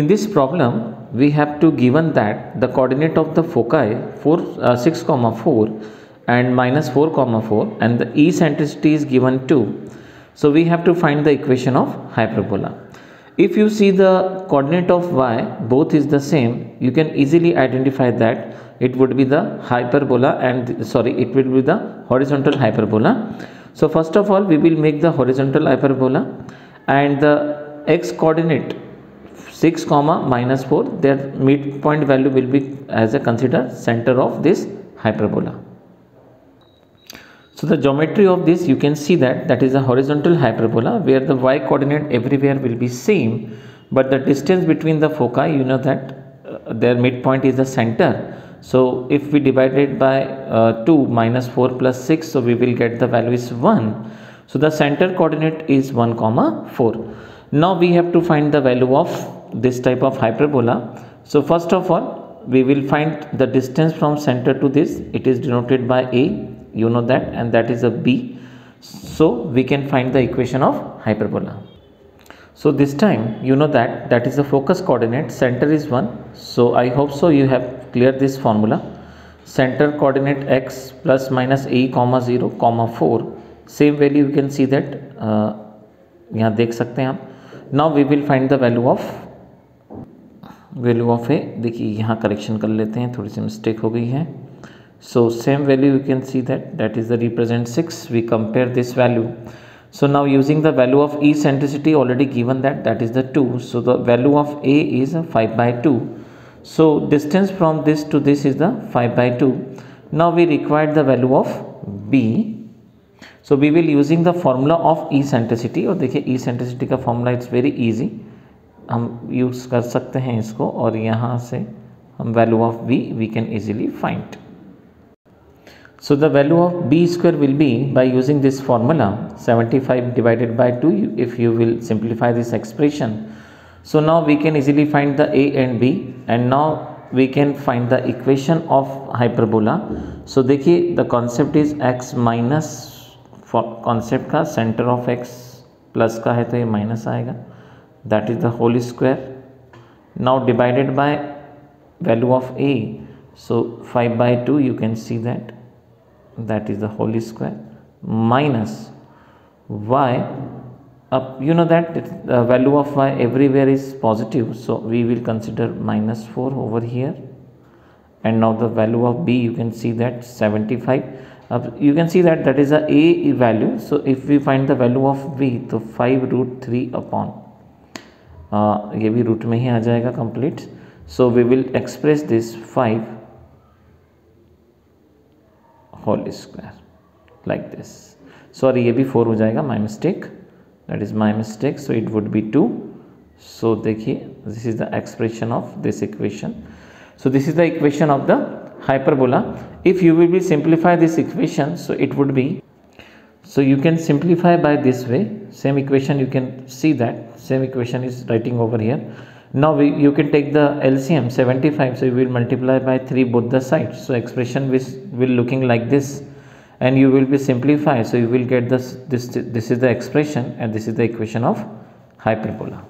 In this problem, we have to given that the coordinate of the foci 4, uh, 6 comma 4 and minus 4 comma 4 and the eccentricity is given 2. So we have to find the equation of hyperbola. If you see the coordinate of y both is the same, you can easily identify that it would be the hyperbola and sorry it will be the horizontal hyperbola. So first of all we will make the horizontal hyperbola and the x coordinate 6 comma minus 4 their midpoint value will be as a considered center of this hyperbola. So the geometry of this you can see that that is a horizontal hyperbola where the y coordinate everywhere will be same but the distance between the foci you know that uh, their midpoint is the center. So if we divide it by uh, 2 minus 4 plus 6 so we will get the value is 1. So the center coordinate is 1 comma 4 Now we have to find the value of this type of hyperbola. So first of all, we will find the distance from center to this. It is denoted by A, you know that and that is a B. So we can find the equation of hyperbola. So this time you know that that is the focus coordinate center is 1. So I hope so you have cleared this formula. Center coordinate x plus minus a comma 0 comma 4 same value you can see that uh, यहाँ देख सकते हैं आप Now we will find the value of value of a देखिए, यहाँ correction कर लेते हैं, थोड़ी सी मिस्टेक हो गई है। So same value you can see that that is the represent six we compare this value so now using the value of eccentricity already given that that is the two so the value of a is five by two so distance from this to this is the five by two now we required the value of b so we will using the formula of E centricity और देखिए eccentricity का formula it's very easy हम use कर सकते हैं इसको और यहाँ से हम value of b we can easily find so the value of b square will be by using this formula 75 divided by two if you will simplify this expression so now we can easily find the a and b and now we can find the equation of hyperbola so देखिए the concept is x minus concept का center of x plus का है तो ये minus आएगा that is the whole square now divided by value of a so 5 by 2 you can see that that is the whole square minus y up you know that the value of y everywhere is positive so we will consider minus 4 over here and now the value of b you can see that 75 अब you can see that that is a a value so if we find the value of v तो five root three upon ये भी root में ही आ जाएगा complete so we will express this five whole square like this sorry ये भी four हो जाएगा my mistake that is my mistake so it would be two so देखिए this is the expression of this equation so this is the equation of the hyperbola. If you will be simplify this equation so it would be so you can simplify by this way. Same equation you can see that. Same equation is writing over here. Now we, you can take the LCM 75 so you will multiply by 3 both the sides. So expression will, will looking like this. And you will be simplify so you will get this this this is the expression and this is the equation of hyperbola